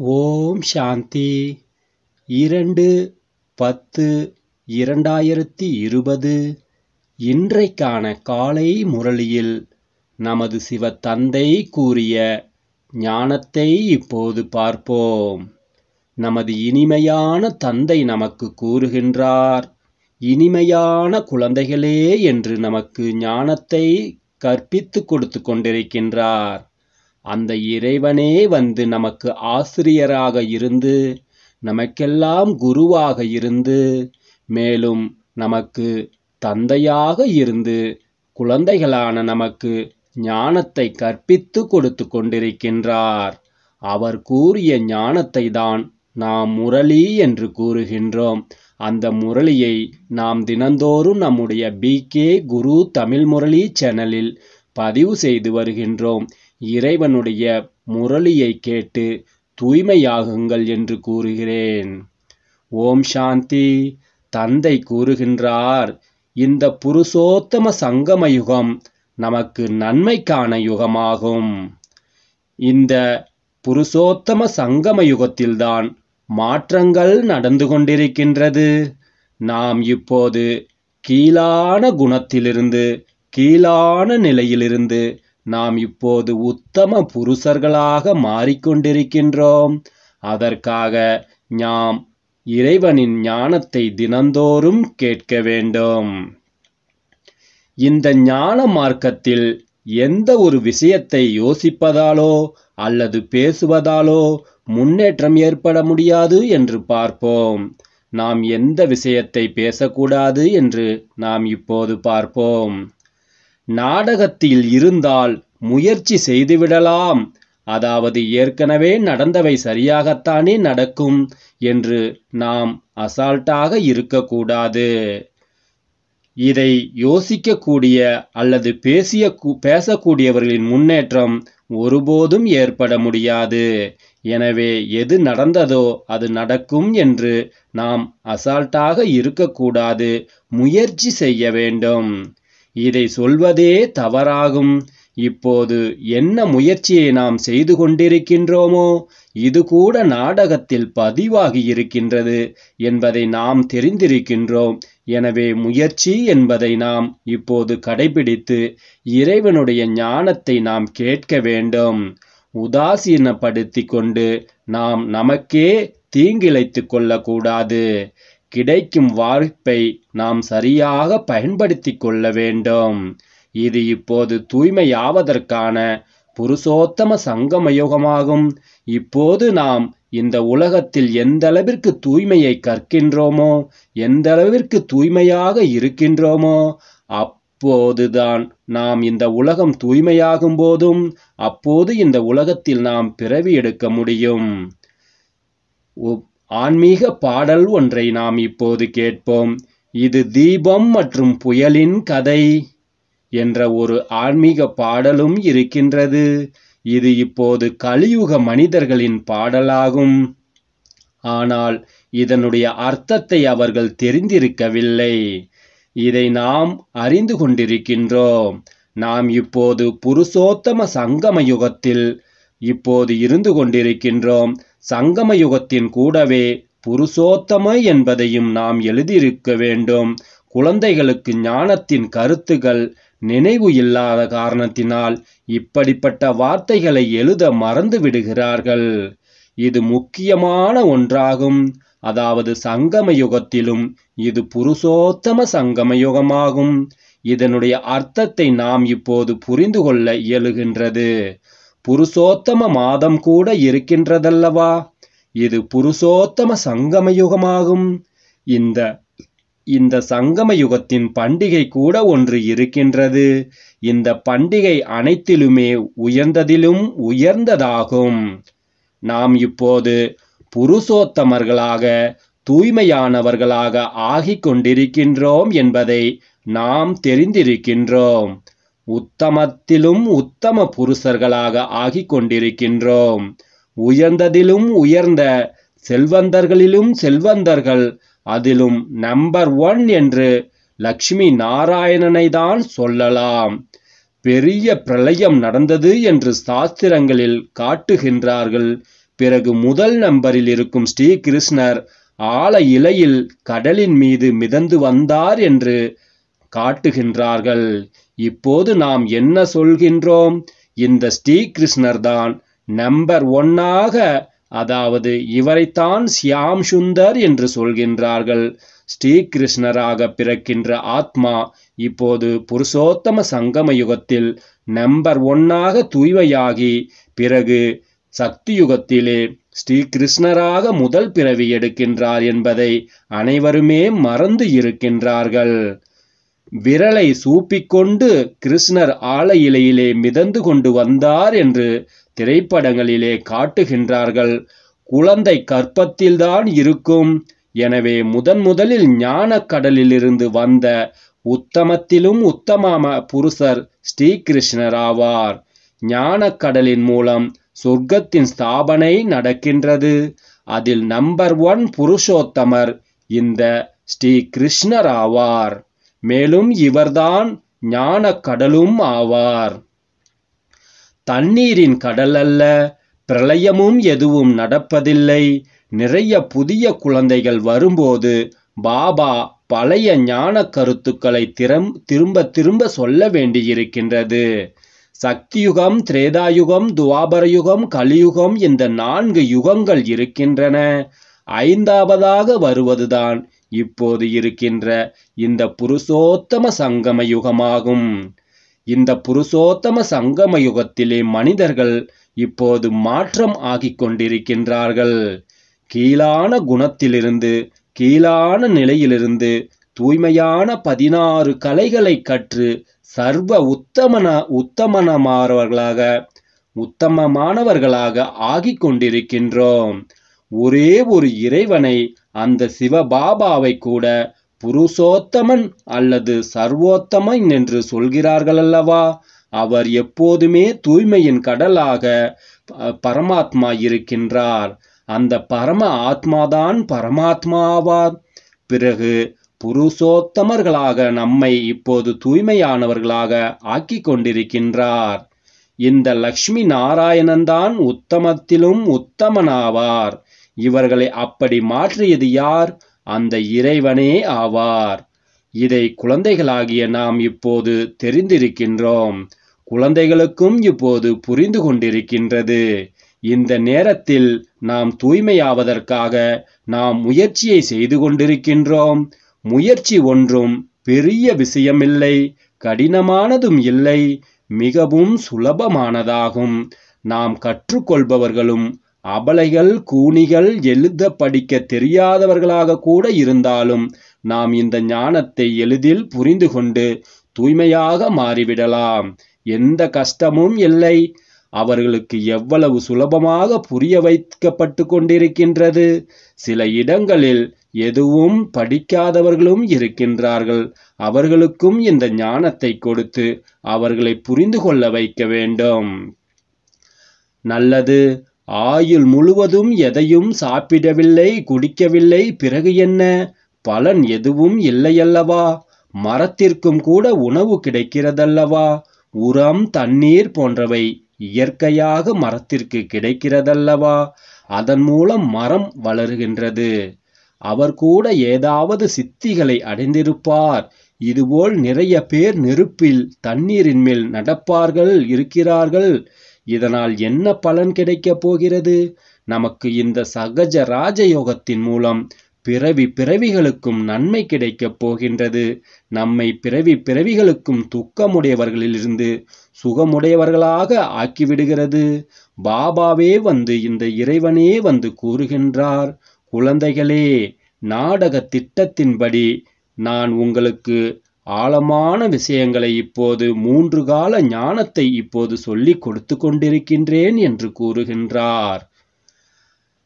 ஓம் சாந்தி. இரண்டு பத்து இரண்டாயிரத்தி இருபது. இன்றைக்கான காலை முரளியில் நமது சிவத்தந்தை கூறிய ஞானத்தை இப்போது பார்ப்போம். நமது இனிமையான தந்தை நமக்கு கூறுகின்றார். இனிமையான குழந்தைகளே என்று நமக்கு ஞானத்தை கற்பித்து கொடுத்து கொண்டிருக்கின்றார். அந்த இறைவனே வந்து நமக்கு ஆசிரியராக இருந்து நமக்கெல்லாம் குருவாக இருந்து மேலும் நமக்கு தந்தையாக இருந்து குழந்தைகளான நமக்கு ஞானத்தை கற்பித்து கொடுத்து கொண்டிருக்கின்றார். அவர் கூறிய ஞானத்தை தான் நாம் முரளி என்று கூறுகின்றோம். அந்த முரளியை நாம் தினந்தோறும் நம்முடைய பிகே குரு தமிழ் முரளி சேனலில் பதிவு செய்து வருகின்றோம். இறைவனுடைய முரளியை கேட்டு தூய்மையாகுங்கள் என்று கூறுகிறேன். ஓம் சாந்தி. தந்தை கூறுகின்றார் இந்த புருஷோத்தம சங்கம யுகம் நமக்கு நன்மைக்கான யுகமாகும். இந்த புருஷோத்தம சங்கம யுகத்தில்தான் மாற்றங்கள் நடந்து கொண்டிருக்கின்றது. நாம் இப்போது கீழான குணத்திலிருந்து கீழான நிலையிலிருந்து நாம் இப்போது உத்தம புருஷர்களாக மாறிக்கொண்டிருக்கின்றோம். அதற்காக நாம் இறைவனின் ஞானத்தை தினந்தோறும் கேட்க வேண்டும். இந்த ஞான மார்க்கத்தில் எந்த ஒரு விஷயத்தை யோசிப்பதாலோ அல்லது பேசுவதாலோ முன்னேற்றம் ஏற்பட முடியாது என்று பார்ப்போம். நாம் எந்த விஷயத்தை பேசக்கூடாது என்று நாம் இப்போது பார்ப்போம். நாடகத்தில் இருந்தால் முயற்சி செய்துவிடலாம். அதாவது ஏற்கனவே நடந்தவை சரியாகத்தானே நடக்கும் என்று நாம் அசால்ட்டாக இருக்கக்கூடாது. இதை யோசிக்கக்கூடிய அல்லது பேசிய பேசக்கூடியவர்களின் முன்னேற்றம் ஒருபோதும் ஏற்பட முடியாது. எனவே எது நடந்ததோ அது நடக்கும் என்று நாம் அசால்ட்டாக இருக்கக்கூடாது. முயற்சி செய்ய வேண்டும். இதை சொல்வதே தவறாகும். இப்போது என்ன முயற்சியை நாம் செய்து கொண்டிருக்கின்றோமோ இது கூட நாடகத்தில் பதிவாகி இருக்கின்றது என்பதை நாம் தெரிந்திருக்கின்றோம். எனவே முயற்சி என்பதை நாம் இப்போது கடைபிடித்து இறைவனுடைய ஞானத்தை நாம் கேட்க வேண்டும். உதாசீனப்படுத்தி கொண்டு நாம் நமக்கே தீங்கிழைத்து கொள்ளக்கூடாது. கிடைக்கும் வாய்ப்பை நாம் சரியாக பயன்படுத்தி கொள்ள வேண்டும். இது இப்போது தூய்மையாவதற்கான புருஷோத்தம சங்கம யுகமாகும் இப்போது நாம் இந்த உலகத்தில் எந்தளவிற்கு தூய்மையை கற்கின்றோமோ எந்தளவிற்கு தூய்மையாக இருக்கின்றோமோ அப்போதுதான் நாம் இந்த உலகம் தூய்மையாகும் போதும் அப்போது இந்த உலகத்தில் நாம் பிறவி எடுக்க முடியும். ஆன்மீக பாடல் ஒன்றை நாம் இப்போது கேட்போம். இது தீபம் மற்றும் புயலின் கதை என்ற ஒரு ஆன்மீக பாடலும் இருக்கின்றது. இது இப்போது கலியுக மனிதர்களின் பாடலாகும். ஆனால் இதனுடைய அர்த்தத்தை அவர்கள் தெரிந்திருக்கவில்லை. இதை நாம் அறிந்து கொண்டிருக்கின்றோம். நாம் இப்போது புருஷோத்தம சங்கம யுகத்தில் இப்போது இருந்து கொண்டிருக்கின்றோம். சங்கம யுகத்தின் கூடவே புருஷோத்தம என்பதையும் நாம் எழுதியிருக்க வேண்டும். குழந்தைகளுக்கு ஞானத்தின் கருத்துகள் நினைவு இல்லாத காரணத்தினால் இப்படிப்பட்ட வார்த்தைகளை எழுத மறந்து விடுகிறார்கள். இது முக்கியமான ஒன்றாகும். அதாவது சங்கம யுகத்திலும் இது புருஷோத்தம சங்கம யுகமாகும் இதனுடைய அர்த்தத்தை நாம் இப்போது புரிந்து கொள்ள இயலுகின்றது. புருஷோத்தம மாதம் கூட இருக்கின்றதல்லவா? இது புருஷோத்தம சங்கம யுகமாகும் இந்த இந்த சங்கம யுகத்தின் பண்டிகை கூட ஒன்று இருக்கின்றது. இந்த பண்டிகை அனைத்திலுமே உயர்ந்ததிலும் உயர்ந்ததாகும். நாம் இப்போது புருஷோத்தமர்களாக தூய்மையானவர்களாக ஆகிக் கொண்டிருக்கின்றோம் என்பதை நாம் தெரிந்திருக்கின்றோம். உத்தமத்திலும் உத்தம புருஷர்களாக ஆகிக் கொண்டிருக்கின்றோம் உயர்ந்ததிலும் உயர்ந்த செல்வந்தர்களிலும் செல்வந்தர்கள் அதிலும் நம்பர் ஒன் என்று லக்ஷ்மி நாராயணனை தான் சொல்லலாம். பெரிய பிரளயம் நடந்தது என்று சாஸ்திரங்களில் காட்டுகின்றார்கள். பிறகு முதல் நம்பரில் இருக்கும் ஸ்ரீகிருஷ்ணர் ஆழ இலையில் கடலின் மீது மிதந்து வந்தார் என்று காட்டுகின்றார்கள். இப்போது நாம் என்ன சொல்கின்றோம்? இந்த ஸ்ரீகிருஷ்ணர் தான் நம்பர் ஒன்னாக அதாவது இவரைத்தான் சியாம் சுந்தர் என்று சொல்கின்றார்கள். ஸ்ரீகிருஷ்ணராக பிறக்கின்ற ஆத்மா இப்போது புருஷோத்தம சங்கம யுகத்தில் நம்பர் ஒன்னாக தூய்மையாகி பிறகு சக்தி யுகத்திலே ஸ்ரீகிருஷ்ணராக முதல் பிறவி எடுக்கின்றார் என்பதை அனைவருமே மறந்து இருக்கின்றார்கள். விரலை சூப்பிக்கொண்டு கிருஷ்ணர் ஆல இலையிலே மிதந்து கொண்டு வந்தார் என்று திரைப்படங்களிலே காட்டுகின்றார்கள். குழந்தை கற்பத்தில்தான் இருக்கும். எனவே முதன் முதலில் ஞான கடலிலிருந்து வந்த உத்தமத்திலும் உத்தம புருஷர் ஸ்ரீகிருஷ்ணர் ஆவார். ஞான கடலின் மூலம் சொர்க்கத்தின் ஸ்தாபனை நடக்கின்றது. அதில் நம்பர் ஒன் புருஷோத்தமர் இந்த ஸ்ரீ கிருஷ்ணர் ஆவார். மேலும் இவர்தான் ஞான கடலும் ஆவார். தண்ணீரின் கடல் அல்ல பிரளயமும் எதுவும் நடப்பதில்லை. நிறைய புதிய குழந்தைகள் வரும்போது பாபா பழைய ஞான கருத்துக்களை திறம் திரும்ப திரும்ப சொல்ல வேண்டியிருக்கின்றது. சக்தியுகம் திரேதாயுகம் துவாபர யுகம் கலியுகம் இந்த நான்கு யுகங்கள் இருக்கின்றன. ஐந்தாவதாக வருவதுதான் இப்போது இருக்கின்ற இந்த புருஷோத்தம சங்கம யுகமாகும். இந்த புருஷோத்தம சங்கம யுகத்திலே மனிதர்கள் இப்போது மாற்றம் ஆகிக் கொண்டிருக்கின்றார்கள். கீழான குணத்திலிருந்து கீழான நிலையிலிருந்து தூய்மையான பதினாறு கலைகளை கற்று சர்வ உத்தமன உத்தமனமானவர்களாக உத்தமமானவர்களாக ஆகிக் கொண்டிருக்கின்றோம். ஒரே ஒரு இறைவனை அந்த சிவபாபாவை கூட புருஷோத்தமன் அல்லது சர்வோத்தமன் என்று சொல்கிறார்கள் அல்லவா அவர் எப்போதுமே தூய்மையின் கடலாக பரமாத்மா இருக்கின்றார். அந்த பரம ஆத்மாதான் பரமாத்மா ஆவார். பிறகு புருஷோத்தமர்களாக நம்மை இப்போது தூய்மையானவர்களாக ஆக்கி கொண்டிருக்கின்றார். இந்த லக்ஷ்மி நாராயணன்தான் உத்தமத்திலும் உத்தமனாவார். இவர்களை அப்படி மாற்றியது யார்? அந்த இறைவனே ஆவார். இதை குழந்தைகளாகிய நாம் இப்போது தெரிந்திருக்கின்றோம். குழந்தைகளுக்கும் இப்போது புரிந்து கொண்டிருக்கின்றது. இந்த நேரத்தில் நாம் தூய்மையாவதற்காக நாம் முயற்சியை செய்து கொண்டிருக்கின்றோம். முயற்சி ஒன்றும் பெரிய விஷயமில்லை கடினமானதும் இல்லை மிகவும் சுலபமானதாகும். நாம் கற்றுக்கொள்பவர்களும் அபலைகள் கூனிகள் எழுத படிக்க தெரியாதவர்களாக கூட இருந்தாலும் நாம் இந்த ஞானத்தை எளிதில் புரிந்து கொண்டு தூய்மையாக மாறிவிடலாம். எந்த கஷ்டமும் இல்லை. அவர்களுக்கு எவ்வளவு சுலபமாக புரிய வைக்கப்பட்டு கொண்டிருக்கின்றது. சில இடங்களில் எதுவும் படிக்காதவர்களும் இருக்கின்றார்கள். அவர்களுக்கும் இந்த ஞானத்தை கொடுத்து அவர்களை புரிந்து கொள்ள வைக்க வேண்டும். நல்லது. ஆயுள் முழுவதும் எதையும் சாப்பிடவில்லை குடிக்கவில்லை பிறகு என்ன? பலன் எதுவும் இல்லையல்லவா? மரத்திற்கும் கூட உணவு கிடைக்கிறதல்லவா? உரம் தண்ணீர் போன்றவை இயற்கையாக மரத்திற்கு கிடைக்கிறதல்லவா? அதன் மூலம் மரம் வளருகின்றது. அவர் கூட ஏதாவது சித்திகளை அடைந்திருப்பார். இதுபோல் நிறைய பேர் நெருப்பில் தண்ணீரின் மேல் நடப்பார்கள் இருக்கிறார்கள். இதனால் என்ன பலன் கிடைக்கப் போகிறது? நமக்கு இந்த சகஜ ராஜயோகத்தின் மூலம் பிறவி பிறவிகளுக்கும் நன்மை கிடைக்கப் போகின்றது. நம்மை பிறவி பிறவிகளுக்கும் துக்கமுடையவர்களிலிருந்து சுகமுடையவர்களாக ஆக்கிவிடுகிறது. பாபாவே வந்து இந்த இறைவனே வந்து கூறுகின்றார். குழந்தைகளே நாடக திட்டத்தின்படி நான் உங்களுக்கு ஆழமான விஷயங்களை இப்போது மூன்று கால ஞானத்தை இப்போது சொல்லிக் கொடுத்து கொண்டிருக்கின்றேன் என்று கூறுகின்றார்.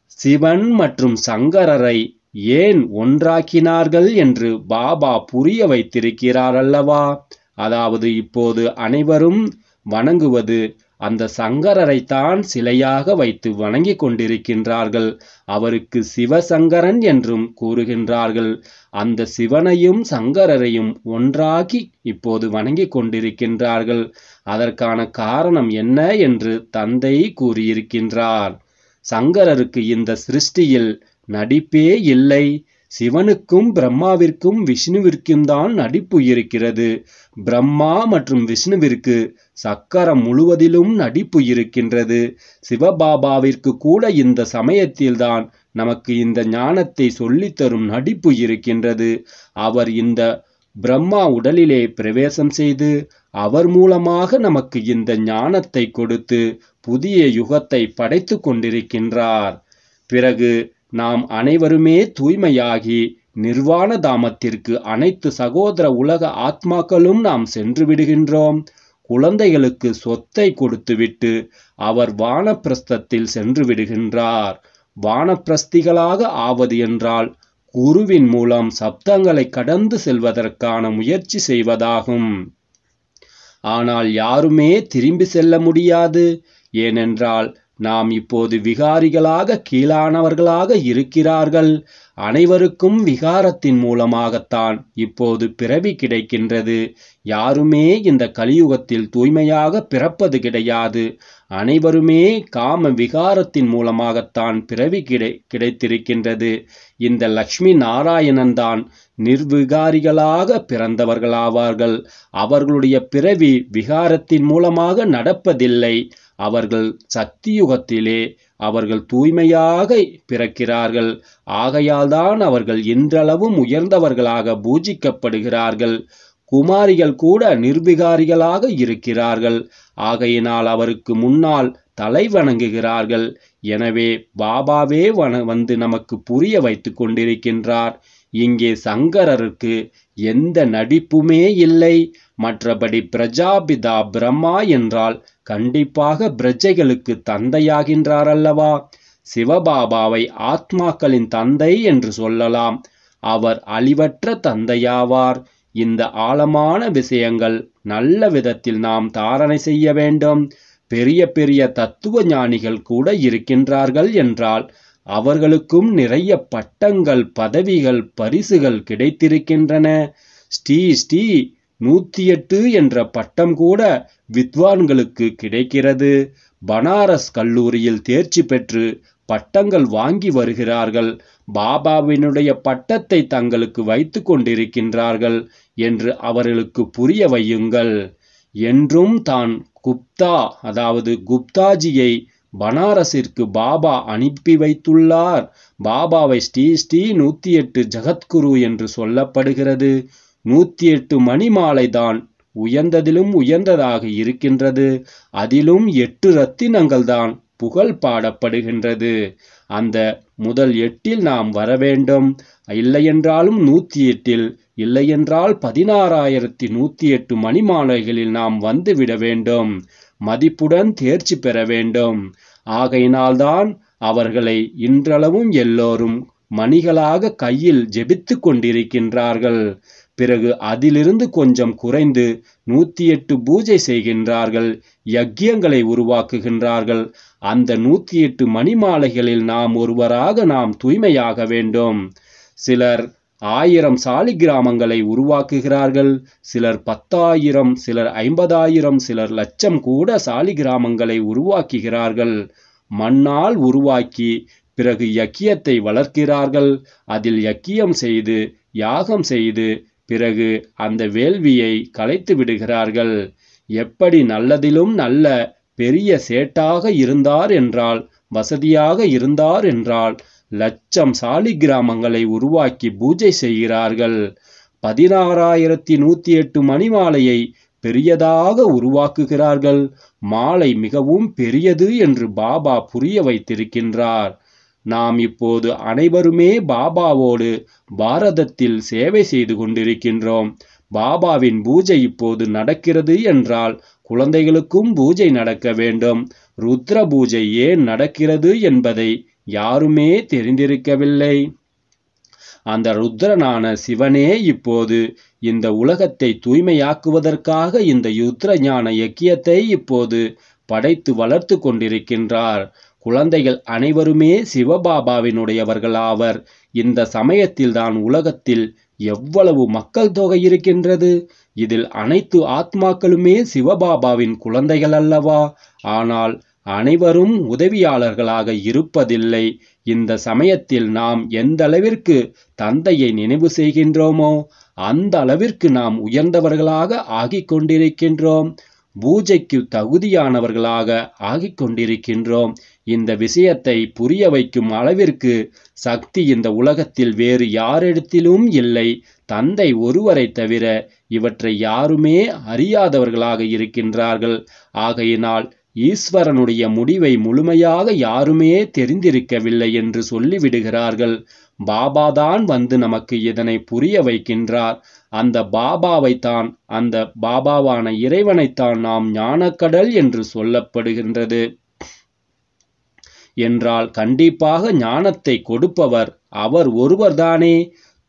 சிவன் மற்றும் சங்கரரை ஏன் ஒன்றாக்கினார்கள் என்று பாபா புரிய வைத்திருக்கிறார் அல்லவா? அதாவது இப்போது அனைவரும் வணங்குவது அந்த சங்கரரைத்தான் சிலையாக வைத்து வணங்கிக் கொண்டிருக்கின்றார்கள். அவருக்கு சிவசங்கரன் என்றும் கூறுகின்றார்கள். அந்த சிவனையும் சங்கரரையும் ஒன்றாகி இப்போது வணங்கிக் கொண்டிருக்கின்றார்கள். அதற்கான காரணம் என்ன என்று தந்தை கூறியிருக்கின்றார். சங்கரருக்கு இந்த சிருஷ்டியில் நடிப்பே இல்லை. சிவனுக்கும் பிரம்மாவிற்கும் விஷ்ணுவிற்கும் தான் நடிப்பு இருக்கிறது. பிரம்மா மற்றும் விஷ்ணுவிற்கு சக்கரம் முழுவதிலும் நடிப்பு இருக்கின்றது. சிவபாபாவிற்கு கூட இந்த சமயத்தில்தான் நமக்கு இந்த ஞானத்தை சொல்லித்தரும் நடிப்பு இருக்கின்றது. அவர் இந்த பிரம்மா உடலிலே பிரவேசம் செய்து அவர் மூலமாக நமக்கு இந்த ஞானத்தை கொடுத்து புதிய யுகத்தை படைத்து கொண்டிருக்கின்றார். பிறகு நாம் அனைவருமே தூய்மையாகி நிர்வாண தாமத்திற்கு அனைத்து சகோதர உலக ஆத்மாக்களும் நாம் சென்று விடுகின்றோம். குழந்தைகளுக்கு சொத்தை கொடுத்துவிட்டு அவர் வானப்பிரஸ்தத்தில் சென்று விடுகின்றார். வானப்பிரஸ்திகளாக ஆவது என்றால் குருவின் மூலம் சப்தங்களை கடந்து செல்வதற்கான முயற்சி செய்வதாகும். ஆனால் யாருமே திரும்பி செல்ல முடியாது. ஏனென்றால் நாம் இப்போது விகாரிகளாக கீழானவர்களாக இருக்கிறார்கள். அனைவருக்கும் விகாரத்தின் மூலமாகத்தான் இப்போது பிறவி கிடைக்கின்றது. யாருமே இந்த கலியுகத்தில் தூய்மையாக பிறப்பது கிடையாது. அனைவருமே காம விகாரத்தின் மூலமாகத்தான் பிறவி கிடை கிடைத்திருக்கின்றது. இந்த லக்ஷ்மி நாராயணன் தான் நிர்விகாரிகளாக பிறந்தவர்களாவார்கள். அவர்களுடைய பிறவி விகாரத்தின் மூலமாக நடப்பதில்லை. அவர்கள் சக்தியுகத்திலே அவர்கள் தூய்மையாக பிறக்கிறார்கள். ஆகையால்தான் அவர்கள் இன்றளவும் உயர்ந்தவர்களாக பூஜிக்கப்படுகிறார்கள். குமாரிகள் கூட நிர்விகாரிகளாக இருக்கிறார்கள். ஆகையினால் அவருக்கு முன்னால் தலை வணங்குகிறார்கள். எனவே பாபாவே வன வந்து நமக்கு புரிய வைத்து கொண்டிருக்கின்றார். இங்கே சங்கரருக்கு எந்த நடிப்புமே இல்லை. மற்றபடி பிரஜாபிதா பிரம்மா என்றால் கண்டிப்பாக பிரஜைகளுக்கு தந்தையாகின்றார் அல்லவா? சிவபாபாவை ஆத்மாக்களின் தந்தை என்று சொல்லலாம். அவர் அழிவற்ற தந்தையாவார். இந்த ஆழமான விஷயங்கள் நல்ல விதத்தில் நாம் தாரணை செய்ய வேண்டும். பெரிய பெரிய தத்துவ ஞானிகள் கூட இருக்கின்றார்கள் என்றால் அவர்களுக்கும் நிறைய பட்டங்கள் பதவிகள் பரிசுகள் கிடைத்திருக்கின்றன. ஸ்ரீ ஸ்ரீ நூத்தி எட்டு என்ற பட்டம் கூட வித்வான்களுக்கு கிடைக்கிறது. பனாரஸ் கல்லூரியில் தேர்ச்சி பெற்று பட்டங்கள் வாங்கி வருகிறார்கள். பாபாவினுடைய பட்டத்தை தங்களுக்கு வைத்து கொண்டிருக்கின்றார்கள் என்று அவர்களுக்கு புரிய வையுங்கள். என்றும் தான் குப்தா அதாவது குப்தாஜியை பனாரஸிற்கு பாபா அனுப்பி வைத்துள்ளார். பாபாவை ஸ்ரீ ஸ்ரீ நூத்தி எட்டு ஜகத்குரு என்று சொல்லப்படுகிறது. நூத்தி எட்டு மணி மாலைதான் உயர்ந்ததிலும் உயர்ந்ததாக இருக்கின்றது. அதிலும் எட்டு ரத்தினங்கள் தான் புகழ் பாடப்படுகின்றது. அந்த முதல் எட்டில் நாம் வர வேண்டும் இல்லையென்றாலும் நூத்தி எட்டில் இல்லையென்றால் பதினாறாயிரத்தி நூத்தி எட்டு மணிமாலைகளில் நாம் வந்துவிட வேண்டும். மதிப்புடன் தேர்ச்சி பெற வேண்டும். ஆகையினால்தான் அவர்களை இன்றளவும் எல்லோரும் மணிகளாக கையில் ஜெபித்து கொண்டிருக்கின்றார்கள். பிறகு அதிலிருந்து கொஞ்சம் குறைந்து நூத்தி எட்டு பூஜை செய்கின்றார்கள் யக்கியங்களை உருவாக்குகின்றார்கள். அந்த நூத்தி எட்டு மணிமாலைகளில் நாம் ஒருவராக நாம் தூய்மையாக வேண்டும். சிலர் ஆயிரம் சாலிகிராமங்களை உருவாக்குகிறார்கள் சிலர் பத்தாயிரம் சிலர் ஐம்பதாயிரம் சிலர் லட்சம் கூட சாலிகிராமங்களை உருவாக்குகிறார்கள். மண்ணால் உருவாக்கி பிறகு யக்கியத்தை வளர்க்கிறார்கள். அதில் யக்கியம் செய்து யாகம் செய்து பிறகு அந்த வேள்வியை கலைத்து விடுகிறார்கள். எப்படி நல்லதிலும் நல்ல பெரிய சேட்டாக இருந்தார் என்றால் வசதியாக இருந்தார் என்றால் லட்சம் சாலிகிராமங்களை உருவாக்கி பூஜை செய்கிறார்கள். பதினாறாயிரத்தி நூத்தி எட்டு மணிமாலையை பெரியதாக உருவாக்குகிறார்கள். மாலை மிகவும் பெரியது என்று பாபா புரிய வைத்திருக்கின்றார். நாம் இப்போது அனைவருமே பாபாவோடு பாரதத்தில் சேவை செய்து கொண்டிருக்கின்றோம். பாபாவின் பூஜை இப்போது நடக்கிறது என்றால் குழந்தைகளுக்கும் பூஜை நடக்க வேண்டும். ருத்ர பூஜை ஏன் நடக்கிறது என்பதை யாருமே தெரிந்திருக்கவில்லை. அந்த ருத்ரனான சிவனே இப்போது இந்த உலகத்தை தூய்மையாக்குவதற்காக இந்த யுத்ர ஞான இயக்கியத்தை இப்போது படைத்து வளர்த்து கொண்டிருக்கின்றார். குழந்தைகள் அனைவருமே சிவபாபாவினுடையவர்கள் ஆவர் இந்த சமயத்தில்தான் உலகத்தில் எவ்வளவு மக்கள் தொகை இருக்கின்றது? இதில் அனைத்து ஆத்மாக்களுமே சிவபாபாவின் குழந்தைகள் அல்லவா? ஆனால் அனைவரும் உதவியாளர்களாக இருப்பதில்லை. இந்த சமயத்தில் நாம் எந்த அளவிற்கு தந்தையை நினைவு செய்கின்றோமோ அந்த அளவிற்கு நாம் உயர்ந்தவர்களாக ஆகிக் கொண்டிருக்கின்றோம். பூஜைக்கு தகுதியானவர்களாக ஆகிக் கொண்டிருக்கின்றோம். இந்த விஷயத்தை புரிய வைக்கும் அளவிற்கு சக்தி இந்த உலகத்தில் வேறு யாரிடத்திலும் இல்லை. தந்தை ஒருவரை தவிர இவற்றை யாருமே அறியாதவர்களாக இருக்கின்றார்கள். ஆகையினால் ஈஸ்வரனுடைய முடிவை முழுமையாக யாருமே தெரிந்திருக்கவில்லை என்று சொல்லிவிடுகிறார்கள். பாபாதான் வந்து நமக்கு இதனை புரிய வைக்கின்றார். அந்த பாபாவைத்தான் அந்த பாபாவான இறைவனைத்தான் நாம் ஞானக்கடல் என்று சொல்லப்படுகின்றது. என்றால் கண்டிப்பாக ஞானத்தை கொடுப்பவர் அவர் ஒருவர்தானே.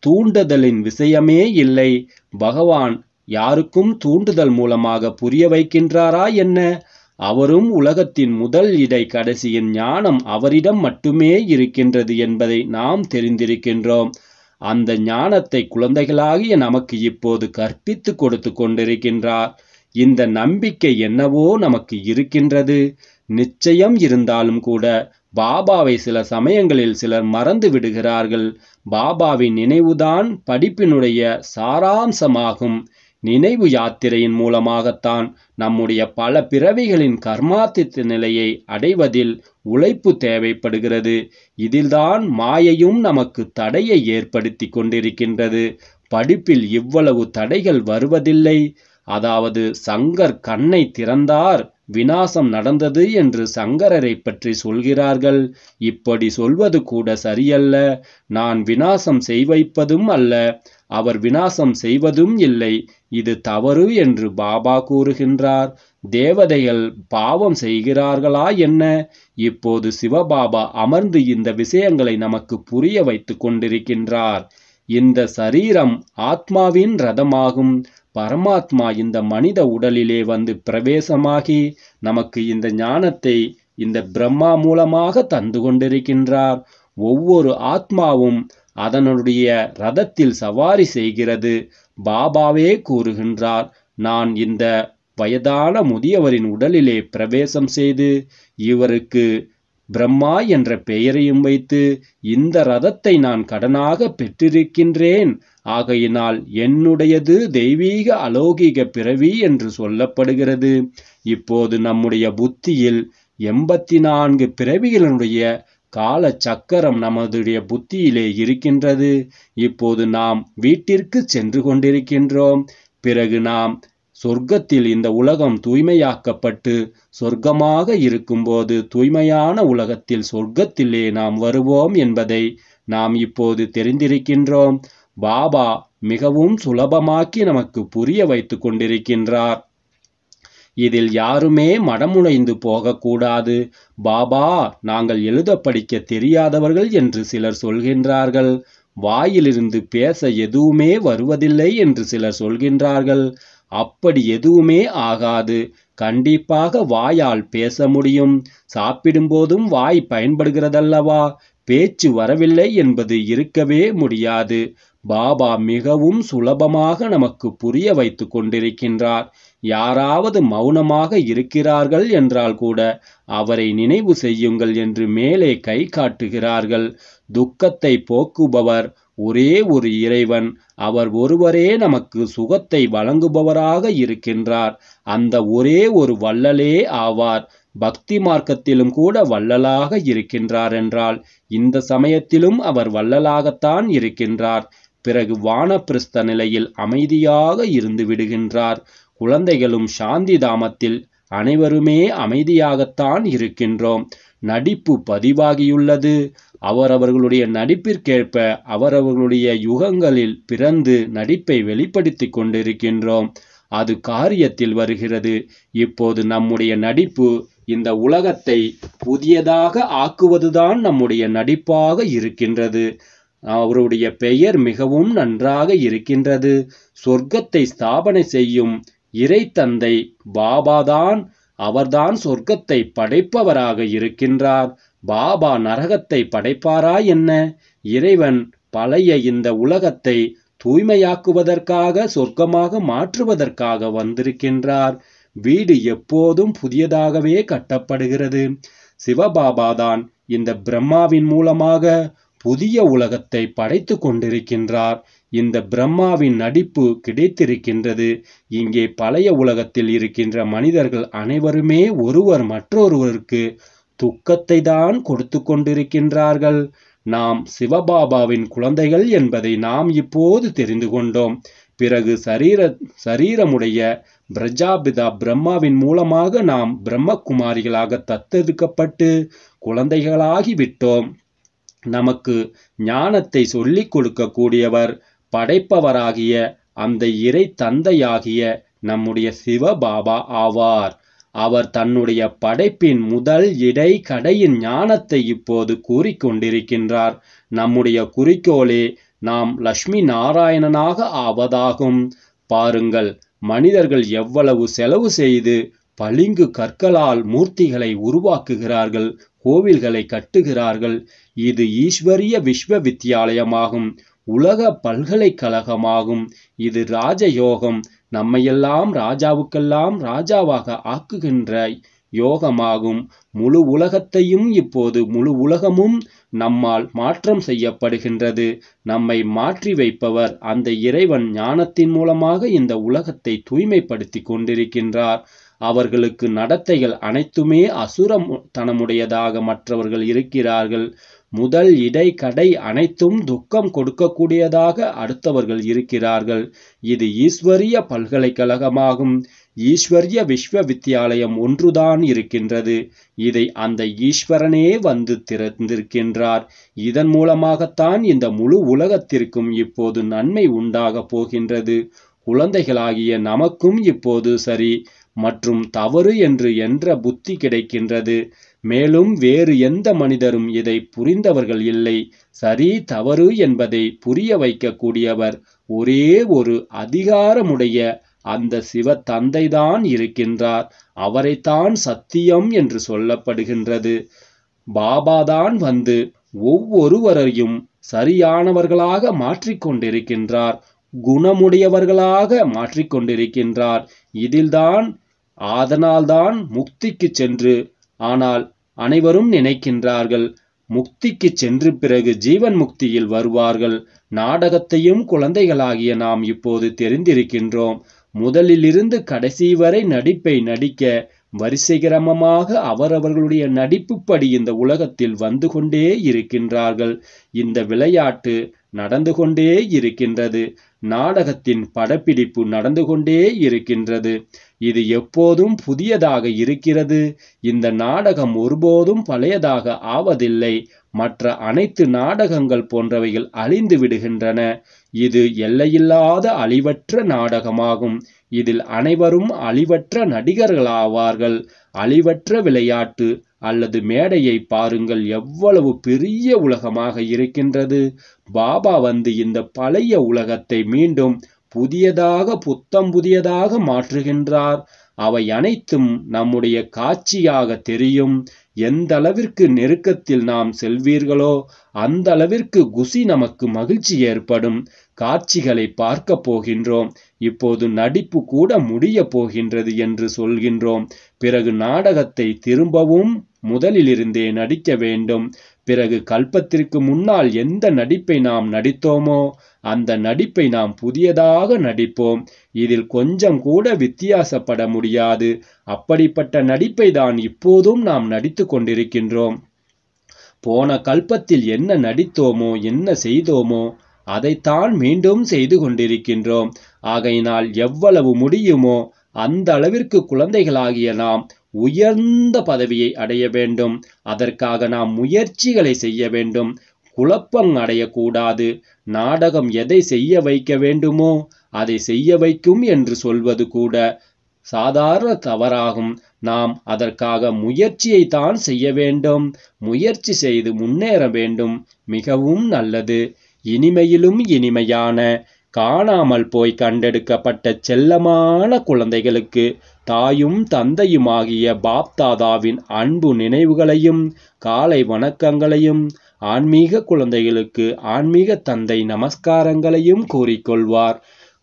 தூண்டுதலின் விஷயமே இல்லை. பகவான் யாருக்கும் தூண்டுதல் மூலமாக புரிய வைக்கின்றாரா என்ன? அவரும் உலகத்தின் முதல் இடை கடைசியின் ஞானம் அவரிடம் மட்டுமே இருக்கின்றது என்பதை நாம் தெரிந்திருக்கின்றோம். அந்த ஞானத்தை குழந்தைகளாகிய நமக்கு இப்போது கற்பித்து கொடுத்து கொண்டிருக்கின்றார். இந்த நம்பிக்கை என்னவோ நமக்கு இருக்கின்றது. நிச்சயம் இருந்தாலும் கூட பாபாவை சில சமயங்களில் சிலர் மறந்து விடுகிறார்கள். பாபாவின் நினைவுதான் படிப்பினுடைய சாராம்சமாகும். நினைவு யாத்திரையின் மூலமாகத்தான் நம்முடைய பல பிறவிகளின் கர்மாத்தித்த நிலையை அடைவதில் உழைப்பு தேவைப்படுகிறது. இதில்தான் மாயையும் நமக்கு தடையை ஏற்படுத்தி கொண்டிருக்கின்றது. படிப்பில் இவ்வளவு தடைகள் வருவதில்லை. அதாவது சங்கர் கண்ணை திறந்தார். வினாசம் நடந்தது என்று சங்கரரை பற்றி சொல்கிறார்கள். இப்படி சொல்வது கூட சரியல்ல. நான் வினாசம் செய்வைப்பதும் அல்ல. அவர் வினாசம் செய்வதும் இல்லை. இது தவறு என்று பாபா கூறுகின்றார். தேவதைகள் பாவம் செய்கிறார்களா என்ன? இப்போது சிவபாபா அமர்ந்து இந்த விஷயங்களை நமக்கு புரிய வைத்து கொண்டிருக்கின்றார். இந்த சரீரம் ஆத்மாவின் ரதமாகும். பரமாத்மா இந்த மனித உடலிலே வந்து பிரவேசமாகி நமக்கு இந்த ஞானத்தை இந்த பிரம்மா மூலமாக தந்து கொண்டிருக்கின்றார். ஒவ்வொரு ஆத்மாவும் அதனுடைய ரதத்தில் சவாரி செய்கிறது. பாபாவே கூறுகின்றார் நான் இந்த வயதான முதியவரின் உடலிலே பிரவேசம் செய்து இவருக்கு பிரம்மா என்ற பெயரையும் வைத்து இந்த ரதத்தை நான் கடனாக பெற்றிருக்கின்றேன். ஆகையினால் என்னுடையது தெய்வீக அலௌகிக பிறவி என்று சொல்லப்படுகிறது. இப்போது நம்முடைய புத்தியில் எண்பத்தி நான்கு பிறவிகளினுடைய கால சக்கரம் நமதுடைய புத்தியிலே இருக்கின்றது. இப்போது நாம் வீட்டிற்கு சென்று கொண்டிருக்கின்றோம். பிறகு நாம் சொர்க்கத்தில் இந்த உலகம் தூய்மையாக்கப்பட்டு சொர்க்கமாக இருக்கும்போது தூய்மையான உலகத்தில் சொர்க்கத்திலே நாம் வருவோம் என்பதை நாம் இப்போது தெரிந்திருக்கின்றோம். பாபா மிகவும் சுலபமாக்கி நமக்கு புரிய வைத்து கொண்டிருக்கின்றார். இதில் யாருமே மடமுனைந்து போகக்கூடாது. பாபா நாங்கள் எழுத படிக்க தெரியாதவர்கள் என்று சிலர் சொல்கின்றார்கள். வாயிலிருந்து பேச எதுவுமே வருவதில்லை என்று சிலர் சொல்கின்றார்கள். அப்படி எதுவுமே ஆகாது. கண்டிப்பாக வாயால் பேச முடியும். சாப்பிடும்போதும் வாய் பயன்படுகிறதல்லவா? பேச்சு வரவில்லை என்பது இருக்கவே முடியாது. பாபா மிகவும் சுலபமாக நமக்கு புரிய வைத்து கொண்டிருக்கின்றார். யாராவது மௌனமாக இருக்கிறார்கள் என்றால் கூட அவரை நினைவு செய்யுங்கள் என்று மேலே கை காட்டுகிறார்கள். துக்கத்தை போக்குபவர் ஒரே ஒரு இறைவன். அவர் ஒருவரே நமக்கு சுகத்தை வழங்குபவராக இருக்கின்றார். அந்த ஒரே ஒரு வள்ளலே ஆவார். பக்தி மார்க்கத்திலும் கூட வள்ளலாக இருக்கின்றார் என்றால் இந்த சமயத்திலும் அவர் வள்ளலாகத்தான் இருக்கின்றார். பிறகு வானப்பிரஸ்த நிலையில் அமைதியாக இருந்து விடுகின்றார். குழந்தைகளும் சாந்தி தாமத்தில் அனைவருமே அமைதியாகத்தான் இருக்கின்றோம். நடிப்பு பதிவாகியுள்ளது. அவரவர்களுடைய நடிப்பிற்கேற்ப அவரவர்களுடைய யுகங்களில் பிறந்து நடிப்பை வெளிப்படுத்தி கொண்டிருக்கின்றோம். அது காரியத்தில் வருகிறது. இப்போது நம்முடைய நடிப்பு இந்த உலகத்தை புதியதாக ஆக்குவதுதான் நம்முடைய நடிப்பாக இருக்கின்றது. அவருடைய பெயர் மிகவும் நன்றாக இருக்கின்றது. சொர்க்கத்தை ஸ்தாபனை செய்யும் இறை தந்தை பாபாதான் அவர்தான் சொர்க்கத்தை படைப்பவராக இருக்கின்றார். பாபா நரகத்தை படைப்பாரா என்ன? இறைவன் பழைய இந்த உலகத்தை தூய்மையாக்குவதற்காக சொர்க்கமாக மாற்றுவதற்காக வந்திருக்கின்றார். வீடு எப்போதும் புதியதாகவே கட்டப்படுகிறது. சிவபாபாதான் இந்த பிரம்மாவின் மூலமாக புதிய உலகத்தை படைத்து கொண்டிருக்கின்றார். இந்த பிரம்மாவின் நடிப்பு கிடைத்திருக்கின்றது. இங்கே பழைய உலகத்தில் இருக்கின்ற மனிதர்கள் அனைவருமே ஒருவர் மற்றொருவருக்கு துக்கத்தை தான் கொடுத்து கொண்டிருக்கின்றார்கள். நாம் சிவபாபாவின் குழந்தைகள் என்பதை நாம் இப்போது தெரிந்து கொண்டோம். பிறகு சரீர சரீரமுடைய பிரஜாபிதா பிரம்மாவின் மூலமாக நாம் பிரம்மகுமாரிகளாக தத்தெடுக்கப்பட்டு குழந்தைகளாகிவிட்டோம். நமக்கு ஞானத்தை சொல்லிக் கொடுக்கக்கூடியவர் படைப்பவராகிய அந்த இறை தந்தையாகிய நம்முடைய சிவபாபா ஆவார். அவர் தன்னுடைய படைப்பின் முதல் இடை கடையின் ஞானத்தை இப்போது கூறிக்கொண்டிருக்கின்றார். நம்முடைய குறிக்கோளே நாம் லக்ஷ்மி நாராயணனாக ஆவதாகும். பாருங்கள் மனிதர்கள் எவ்வளவு செலவு செய்து பளிங்கு கற்களால் மூர்த்திகளை உருவாக்குகிறார்கள் கோவில்களை கட்டுகிறார்கள். இது ஈஸ்வரிய விஸ்வ வித்தியாலயமாகும் உலக பல்கலைக்கழகமாகும். இது ராஜயோகம் நம்மையெல்லாம் ராஜாவுக்கெல்லாம் ராஜாவாக ஆக்குகின்ற யோகமாகும். முழு உலகத்தையும் இப்போது முழு உலகமும் நம்மால் மாற்றம் செய்யப்படுகின்றது. நம்மை மாற்றி வைப்பவர் அந்த இறைவன் ஞானத்தின் மூலமாக இந்த உலகத்தை தூய்மைப்படுத்தி கொண்டிருக்கின்றார். அவர்களுக்கு நடத்தைகள் அனைத்துமே அசுரம் தனமுடையதாக மற்றவர்கள் இருக்கிறார்கள். முதல் இடை கடை அனைத்தும் துக்கம் கொடுக்கக்கூடியதாக அடுத்தவர்கள் இருக்கிறார்கள். இது ஈஸ்வரிய பல்கலைக்கழகமாகும். ஈஸ்வரிய விஸ்வ வித்தியாலயம் ஒன்றுதான் இருக்கின்றது. இதை அந்த ஈஸ்வரனே வந்து திறந்திருக்கின்றார். இதன் மூலமாகத்தான் இந்த முழு உலகத்திற்கும் இப்போது நன்மை உண்டாக போகின்றது. குழந்தைகளாகிய நமக்கும் இப்போது சரி மற்றும் தவறு என்று என்ற புத்தி கிடைக்கின்றது. மேலும் வேறு எந்த மனிதரும் இதை புரிந்தவர்கள் இல்லை. சரி தவறு என்பதை புரிய வைக்கக்கூடியவர் ஒரே ஒரு அதிகாரமுடைய அந்த சிவ தந்தைதான் இருக்கின்றார். அவரைத்தான் சத்தியம் என்று சொல்லப்படுகின்றது. பாபாதான் வந்து ஒவ்வொருவரையும் சரியானவர்களாக மாற்றிக்கொண்டிருக்கின்றார். குணமுடையவர்களாக மாற்றிக்கொண்டிருக்கின்றார். இதில்தான் அதனால்தான் முக்திக்கு சென்று ஆனால் அனைவரும் நினைக்கின்றார்கள் முக்திக்கு சென்று பிறகு ஜீவன் முக்தியில் வருவார்கள். நாடகத்தையும் குழந்தைகளாகிய நாம் இப்போது தெரிந்திருக்கின்றோம். முதலிலிருந்து கடைசி வரை நடிப்பை நடிக்க வரிசைகிரமமாக அவரவர்களுடைய நடிப்புப்படி இந்த உலகத்தில் வந்து கொண்டே இருக்கின்றார்கள். இந்த விளையாட்டு நடந்து கொண்டே இருக்கின்றது. நாடகத்தின் படப்பிடிப்பு நடந்து கொண்டே இருக்கின்றது. இது எப்போதும் புதியதாக இருக்கிறது. இந்த நாடகம் ஒருபோதும் பழையதாக ஆவதில்லை. மற்ற அனைத்து நாடகங்கள் போன்றவைகள் அழிந்து விடுகின்றன. இது எல்லையில்லாத அழிவற்ற நாடகமாகும். இதில் அனைவரும் அழிவற்ற நடிகர்களாவார்கள். அழிவற்ற விளையாட்டு அல்லது மேடையை பாருங்கள். எவ்வளவு பெரிய உலகமாக இருக்கின்றது. பாபா வந்து இந்த பழைய உலகத்தை மீண்டும் புதியதாக புத்தம் புதியதாக மாற்றுகின்றார். அவை அனைத்தும் நம்முடைய காட்சியாக தெரியும். எந்த அளவிற்கு நெருக்கத்தில் நாம் செல்வீர்களோ அந்த அளவிற்கு குசி நமக்கு மகிழ்ச்சி ஏற்படும். காட்சிகளை பார்க்க போகின்றோம். இப்போது நடிப்பு கூட முடிய போகின்றது என்று சொல்கின்றோம். பிறகு நாடகத்தை திரும்பவும் முதலிலிருந்தே நடிக்க வேண்டும். பிறகு கல்பத்திற்கு முன்னால் எந்த நடிப்பை நாம் நடித்தோமோ அந்த நடிப்பை நாம் புதியதாக நடிப்போம். இதில் கொஞ்சம் கூட வித்தியாசப்பட முடியாது. அப்படிப்பட்ட நடிப்பை தான் இப்போதும் நாம் நடித்து கொண்டிருக்கின்றோம். போன கல்பத்தில் என்ன நடித்தோமோ என்ன செய்தோமோ அதைத்தான் மீண்டும் செய்து கொண்டிருக்கின்றோம். ஆகையினால் எவ்வளவு முடியுமோ அந்த அளவிற்கு குழந்தைகளாகிய நாம் உயர்ந்த பதவியை அடைய வேண்டும். அதற்காக நாம் முயற்சிகளை செய்ய வேண்டும். குழப்பம் அடையக்கூடாது. நாடகம் எதை செய்ய வைக்க வேண்டுமோ அதை செய்ய வைக்கும் என்று சொல்வது கூட சாதாரண தவறாகும். நாம் அதற்காக முயற்சியை தான் செய்ய வேண்டும். முயற்சி செய்து முன்னேற வேண்டும். மிகவும் நல்லது. இனிமையிலும் இனிமையான காணாமல் போய் கண்டெடுக்கப்பட்ட செல்லமான குழந்தைகளுக்கு தாயும் தந்தையுமாகிய பாப்தாதாவின் அன்பு நினைவுகளையும் காலை வணக்கங்களையும் ஆன்மீக குழந்தைகளுக்கு ஆன்மீக தந்தை நமஸ்காரங்களையும் கூறிக்கொள்வார்.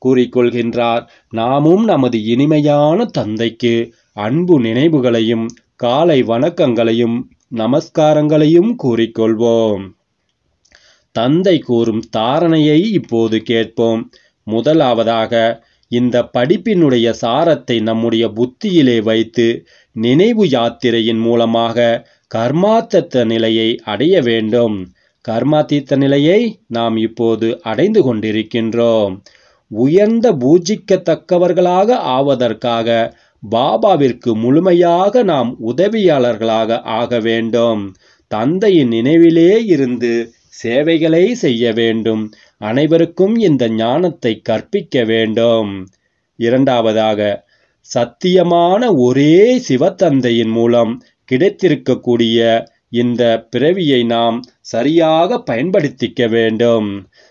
கூறிக்கொள்கின்றார் நாமும் நமது இனிமையான தந்தைக்கு அன்பு நினைவுகளையும் காலை வணக்கங்களையும் நமஸ்காரங்களையும் கூறிக்கொள்வோம். தந்தை கூறும் தாரணையை இப்போது கேட்போம். முதலாவதாக இந்த படிப்பினுடைய சாரத்தை நம்முடைய புத்தியிலே வைத்து நினைவு யாத்திரையின் மூலமாக கர்மாத்தத்த நிலையை அடைய வேண்டும். கர்மாத்தீத்த நிலையை நாம் இப்போது அடைந்து கொண்டிருக்கின்றோம். உயர்ந்த பூஜிக்கத்தக்கவர்களாக ஆவதற்காக பாபாவிற்கு முழுமையாக நாம் உதவியாளர்களாக ஆக வேண்டும். தந்தையின் நினைவிலே இருந்து சேவைகளை செய்ய வேண்டும். அனைவருக்கும் இந்த ஞானத்தை கற்பிக்க வேண்டும். இரண்டாவதாக சத்தியமான ஒரே சிவத்தந்தையின் மூலம் கிடைத்திருக்கக்கூடிய இந்த பிறவியை நாம் சரியாக பயன்படுத்திக்க வேண்டும்.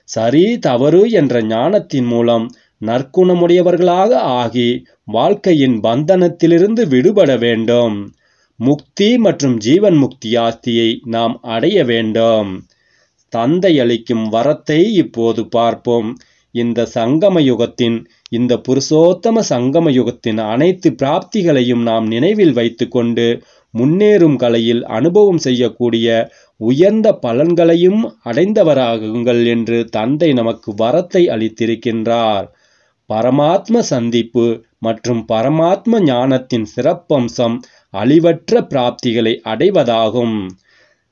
சரி தவறு என்ற ஞானத்தின் மூலம் நற்குணமுடையவர்களாக ஆகி வாழ்க்கையின் பந்தனத்திலிருந்து விடுபட வேண்டும். முக்தி மற்றும் ஜீவன் முக்தி ஆஸ்தியை நாம் அடைய வேண்டும். தந்தை அளிக்கும் வரத்தை இப்போது பார்ப்போம். இந்த சங்கம யுகத்தின் இந்த புருஷோத்தம சங்கம யுகத்தின் அனைத்து பிராப்திகளையும் நாம் நினைவில் வைத்துக்கொண்டு முன்னேறும் கலையில் அனுபவம் செய்யக்கூடிய உயர்ந்த பலன்களையும் அடைந்தவராகுங்கள் என்று தந்தை நமக்கு வரத்தை அளித்திருக்கின்றார். பரமாத்ம சந்திப்பு மற்றும் பரமாத்ம ஞானத்தின் சிறப்பம்சம் அழிவற்ற பிராப்திகளை அடைவதாகும்.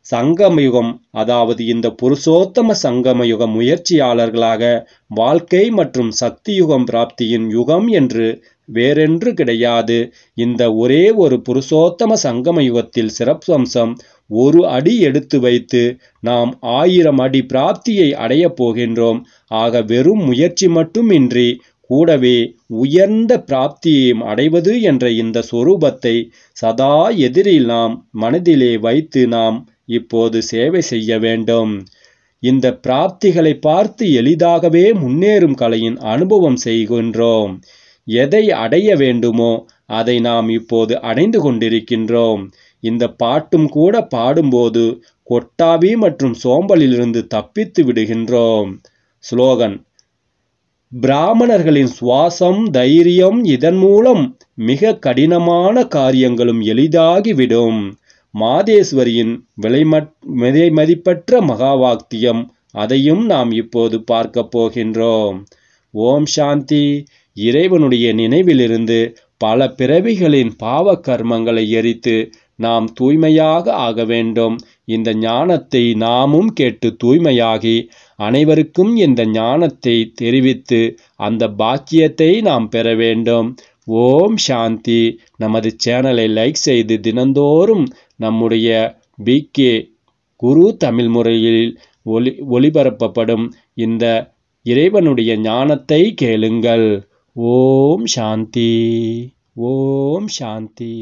சங்கமயுகம் அதாவது இந்த புருஷோத்தம சங்கமயுக முயற்சியாளர்களாக வாழ்க்கை மற்றும் சக்தி யுகம் பிராப்தியின் யுகம் என்று வேறென்று கிடையாது. இந்த ஒரே ஒரு புருஷோத்தம சங்கம யுகத்தில் சிறப்பம்சம் ஒரு அடி எடுத்து வைத்து நாம் ஆயிரம் அடி பிராப்தியை அடையப் போகின்றோம். ஆக வெறும் முயற்சி மட்டுமின்றி கூடவே உயர்ந்த பிராப்தியையும் அடைவது என்ற இந்த சொரூபத்தை சதா எதிரில் நாம் மனதிலே வைத்து நாம் இப்போது சேவை செய்ய வேண்டும். இந்த பிராப்திகளை பார்த்து எளிதாகவே முன்னேறும் கலையின் அனுபவம் செய்கின்றோம். எதை அடைய வேண்டுமோ அதை நாம் இப்போது அடைந்து கொண்டிருக்கின்றோம். இந்த பாட்டும் கூட பாடும்போது கொட்டாவி மற்றும் சோம்பலிலிருந்து தப்பித்து விடுகின்றோம். ஸ்லோகன் பிராமணர்களின் சுவாசம் தைரியம் இதன் மூலம் மிக கடினமான காரியங்களும் எளிதாகிவிடும். மாதேஸ்வரியின் விலைமட் விலை மதிப்பற்ற மகாவாக்தியம் அதையும் நாம் இப்போது பார்க்க போகின்றோம். ஓம் சாந்தி. இறைவனுடைய நினைவிலிருந்து பல பிறவிகளின் பாவ கர்மங்களை எரித்து நாம் தூய்மையாக ஆக வேண்டும். இந்த ஞானத்தை நாமும் கேட்டு தூய்மையாகி அனைவருக்கும் இந்த ஞானத்தை தெரிவித்து அந்த பாக்கியத்தை நாம் பெற வேண்டும். ஓம் சாந்தி. நமது சேனலை லைக் செய்து தினந்தோறும் நம்முடைய பிகே குரு தமிழ் முறையில் ஒளி ஒளிபரப்பப்படும் இந்த இறைவனுடைய ஞானத்தை கேளுங்கள். ஓம் சாந்தி. ஓம் சாந்தி.